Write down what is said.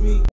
me.